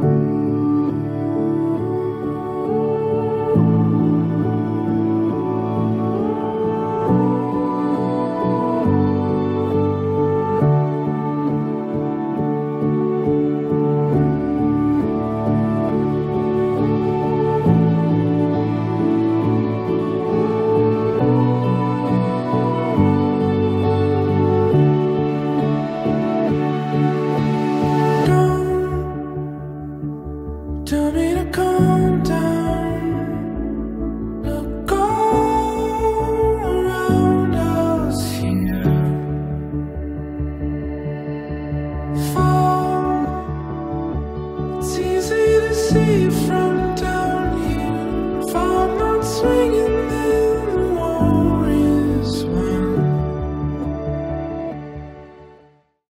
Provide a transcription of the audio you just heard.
Don't tell me to calm down. Look all around us here. Fall. It's easy to see.